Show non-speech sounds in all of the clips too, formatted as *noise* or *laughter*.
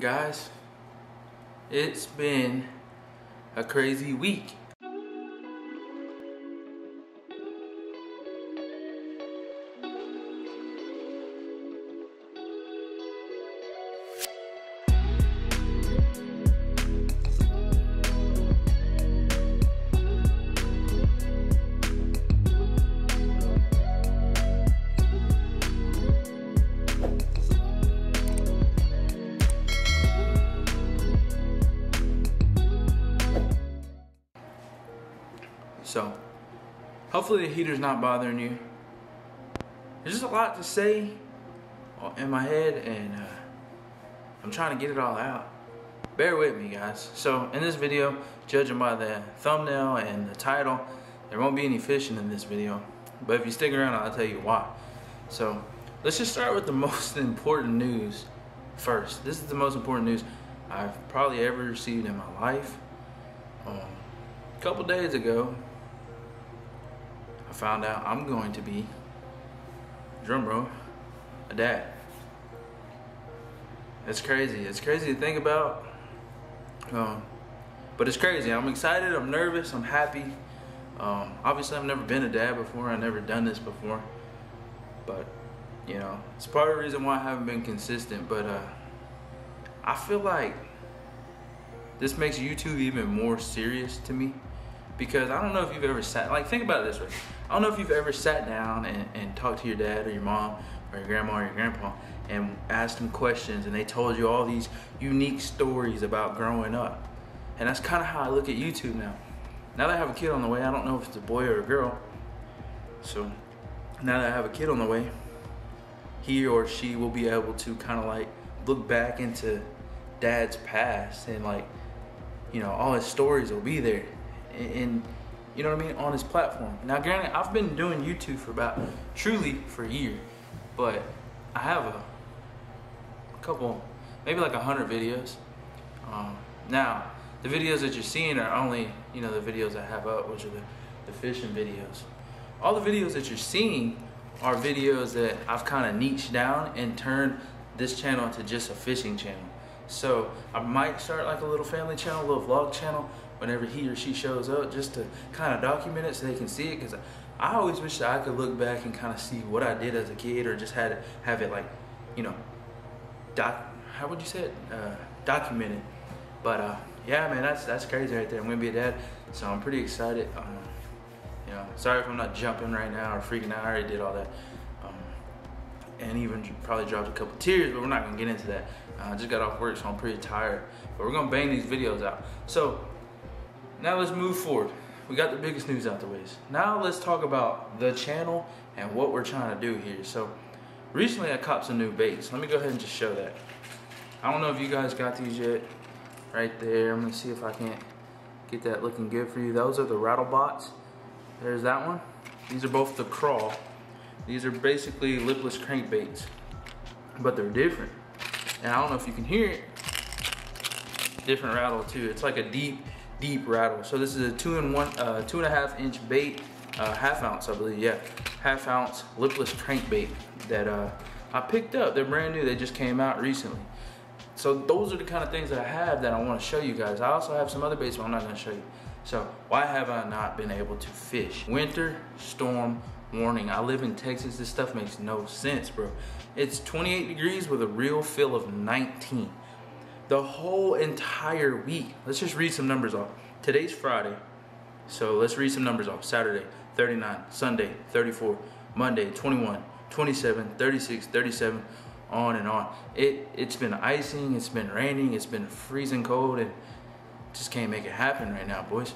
Guys, it's been a crazy week. Hopefully the heater's not bothering you. There's just a lot to say in my head, and uh, I'm trying to get it all out. Bear with me, guys. So, in this video, judging by the thumbnail and the title, there won't be any fishing in this video. But if you stick around, I'll tell you why. So, let's just start with the *laughs* most important news first. This is the most important news I've probably ever received in my life. Um, a couple days ago, I found out I'm going to be, drum roll, a dad. It's crazy. It's crazy to think about. Um, but it's crazy. I'm excited. I'm nervous. I'm happy. Um, obviously, I've never been a dad before. I've never done this before. But, you know, it's part of the reason why I haven't been consistent. But uh, I feel like this makes YouTube even more serious to me because I don't know if you've ever sat like think about it this way. I don't know if you've ever sat down and, and talked to your dad or your mom or your grandma or your grandpa and asked them questions and they told you all these unique stories about growing up. And that's kind of how I look at YouTube now. Now that I have a kid on the way, I don't know if it's a boy or a girl. So now that I have a kid on the way, he or she will be able to kind of like look back into dad's past and like, you know, all his stories will be there and you know what I mean on his platform. Now, granted, I've been doing YouTube for about truly for a year, but I have a couple, maybe like a hundred videos. Um, now, the videos that you're seeing are only you know the videos I have up, which are the, the fishing videos. All the videos that you're seeing are videos that I've kind of niched down and turned this channel into just a fishing channel. So I might start like a little family channel, a little vlog channel whenever he or she shows up just to kind of document it so they can see it because I always wish that I could look back and kind of see what I did as a kid or just had it, have it like, you know, doc, how would you say it? Uh, documented. But uh, yeah, man, that's that's crazy right there. I'm gonna be a dad, so I'm pretty excited. Um, you know, sorry if I'm not jumping right now or freaking out. I already did all that and even probably dropped a couple tears, but we're not gonna get into that. Uh, I just got off work, so I'm pretty tired. But we're gonna bang these videos out. So now let's move forward. We got the biggest news out the ways. Now let's talk about the channel and what we're trying to do here. So recently I caught some new baits. Let me go ahead and just show that. I don't know if you guys got these yet. Right there, I'm gonna see if I can't get that looking good for you. Those are the rattle bots. There's that one. These are both the crawl. These are basically lipless crankbaits, but they're different. And I don't know if you can hear it. Different rattle too. It's like a deep, deep rattle. So this is a two and one, uh, two and a half inch bait, uh, half ounce, I believe. Yeah, half ounce lipless crankbait that uh, I picked up. They're brand new. They just came out recently. So those are the kind of things that I have that I want to show you guys. I also have some other baits, but I'm not going to show you. So why have I not been able to fish? Winter, storm, warning. I live in Texas. This stuff makes no sense, bro. It's 28 degrees with a real feel of 19. The whole entire week. Let's just read some numbers off. Today's Friday. So let's read some numbers off. Saturday, 39. Sunday, 34. Monday, 21. 27, 36, 37, on and on. It, it's been icing, it's been raining, it's been freezing cold, and just can't make it happen right now, boys.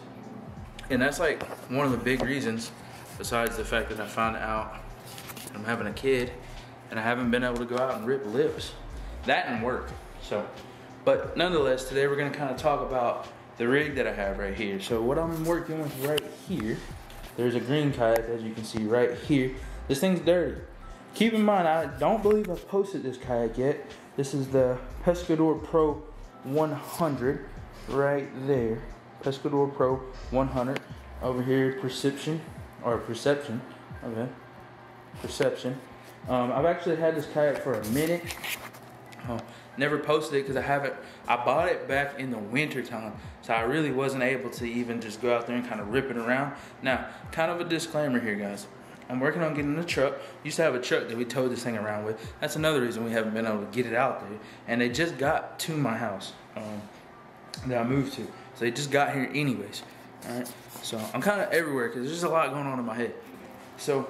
And that's like one of the big reasons Besides the fact that I found out I'm having a kid and I haven't been able to go out and rip lips. That and work. So, but nonetheless, today we're gonna kind of talk about the rig that I have right here. So what I'm working with right here, there's a green kayak as you can see right here. This thing's dirty. Keep in mind, I don't believe I've posted this kayak yet. This is the Pescador Pro 100 right there. Pescador Pro 100. Over here, Perception or perception. Okay, perception. Um, I've actually had this kayak for a minute. Oh, never posted it because I haven't. I bought it back in the winter time, so I really wasn't able to even just go out there and kind of rip it around. Now, kind of a disclaimer here, guys. I'm working on getting a truck. Used to have a truck that we towed this thing around with. That's another reason we haven't been able to get it out there. And they just got to my house um, that I moved to, so they just got here anyways. All right. So I'm kind of everywhere because there's just a lot going on in my head. So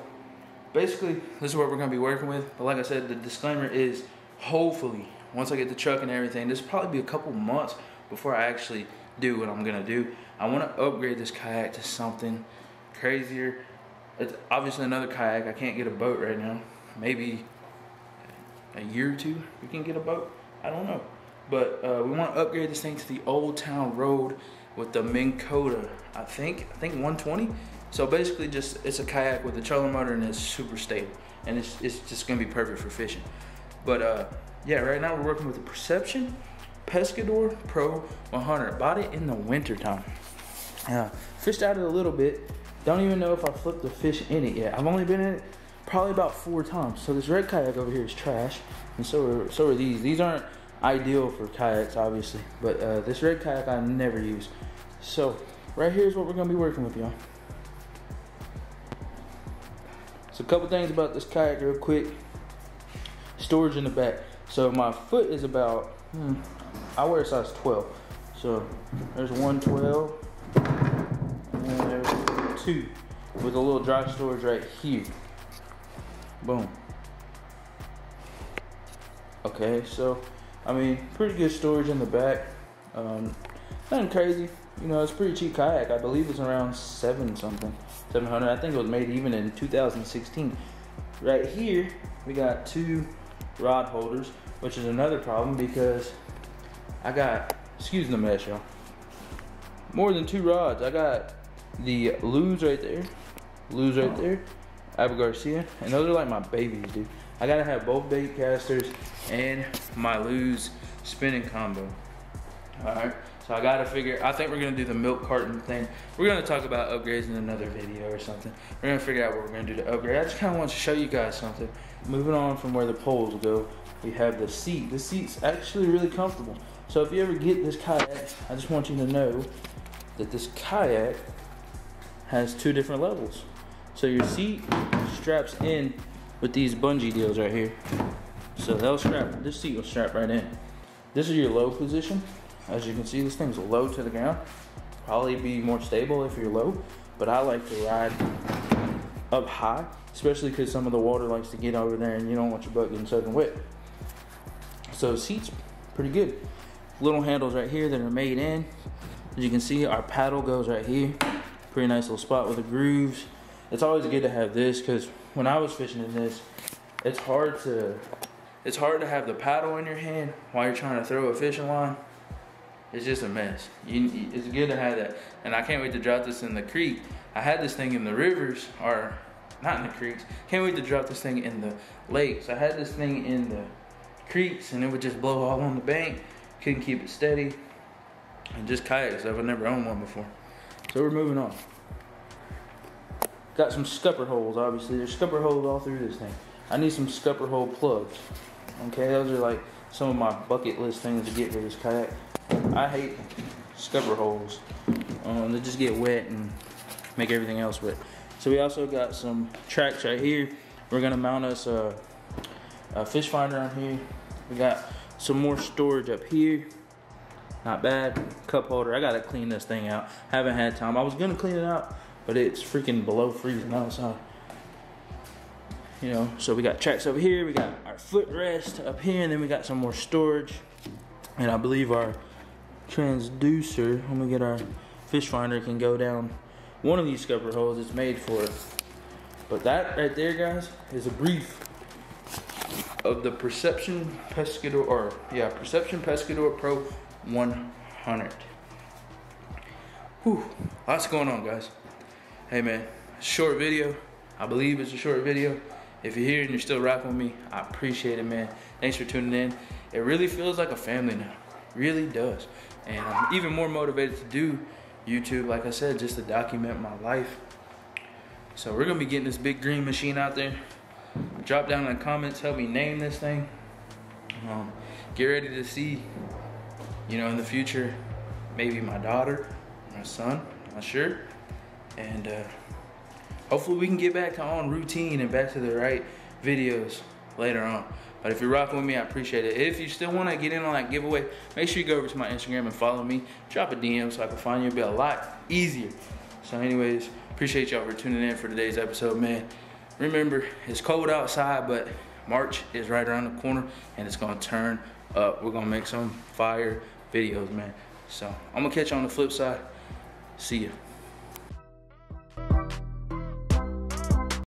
basically, this is what we're gonna be working with. But like I said, the disclaimer is hopefully once I get the truck and everything, this will probably be a couple months before I actually do what I'm gonna do. I want to upgrade this kayak to something crazier. It's obviously another kayak. I can't get a boat right now. Maybe a year or two we can get a boat. I don't know. But uh, we want to upgrade this thing to the Old Town Road with the Minn Kota. I think I think 120. So basically, just it's a kayak with a trolling motor and it's super stable, and it's it's just gonna be perfect for fishing. But uh, yeah, right now we're working with the Perception Pescador Pro 100. Bought it in the winter time. Yeah, fished out it a little bit. Don't even know if I flipped a fish in it yet. I've only been in it probably about four times. So this red kayak over here is trash, and so are so are these. These aren't ideal for kayaks, obviously, but uh, this red kayak I never use. So right here is what we're gonna be working with, y'all. So a couple things about this kayak real quick. Storage in the back. So my foot is about, hmm, I wear a size 12. So there's one 12, and there's two with a little dry storage right here. Boom. Okay, so I mean, pretty good storage in the back. Um, nothing crazy. You know, it's pretty cheap kayak. I believe it's around seven something, seven hundred. I think it was made even in 2016. Right here, we got two rod holders, which is another problem because I got, excuse the mess, y'all. More than two rods. I got the Lew's right there, Lew's right oh. there, Abu Garcia, and those are like my babies, dude. I gotta have both bait casters and my Lew's spinning combo. All right. So I gotta figure. I think we're gonna do the milk carton thing. We're gonna talk about upgrades in another video or something. We're gonna figure out what we're gonna do to upgrade. I just kind of want to show you guys something. Moving on from where the poles go, we have the seat. The seat's actually really comfortable. So if you ever get this kayak, I just want you to know that this kayak has two different levels. So your seat straps in with these bungee deals right here. So they'll strap. This seat will strap right in. This is your low position. As you can see, this thing's low to the ground. Probably be more stable if you're low, but I like to ride up high, especially because some of the water likes to get over there and you don't want your butt getting soaking wet. So seats, pretty good. Little handles right here that are made in. As you can see, our paddle goes right here. Pretty nice little spot with the grooves. It's always good to have this because when I was fishing in this, it's hard to it's hard to have the paddle in your hand while you're trying to throw a fishing line it's just a mess. You, it's good to have that. And I can't wait to drop this in the creek. I had this thing in the rivers, or not in the creeks. Can't wait to drop this thing in the lakes. I had this thing in the creeks and it would just blow all on the bank. Couldn't keep it steady. And just kayaks. I've never owned one before. So we're moving on. Got some scupper holes, obviously. There's scupper holes all through this thing. I need some scupper hole plugs. Okay, those are like some of my bucket list things to get for this kayak. I hate scupper holes. Um, they just get wet and make everything else wet. So we also got some tracks right here. We're gonna mount us a, a fish finder on here. We got some more storage up here. Not bad. Cup holder. I gotta clean this thing out. Haven't had time. I was gonna clean it out, but it's freaking below freezing outside. You know, so we got tracks over here. We got footrest up here, and then we got some more storage. And I believe our transducer, when we get our fish finder, can go down one of these scupper holes. It's made for. But that right there, guys, is a brief of the Perception Pescador, or yeah, Perception Pescador Pro 100. Whew, lots going on, guys. Hey, man, short video. I believe it's a short video. If you're here and you're still rapping with me, I appreciate it, man. Thanks for tuning in. It really feels like a family now. Really does. And I'm even more motivated to do YouTube, like I said, just to document my life. So we're gonna be getting this big green machine out there. Drop down in the comments, help me name this thing. Um, get ready to see, you know, in the future, maybe my daughter, my son, not sure. And uh, hopefully we can get back to on routine and back to the right videos later on. But if you're rocking with me, I appreciate it. If you still want to get in on that giveaway, make sure you go over to my Instagram and follow me. Drop a DM so I can find you. It'll be a lot easier. So anyways, appreciate y'all for tuning in for today's episode, man. Remember, it's cold outside, but March is right around the corner and it's gonna turn up. We're gonna make some fire videos, man. So I'm gonna catch you on the flip side. See ya.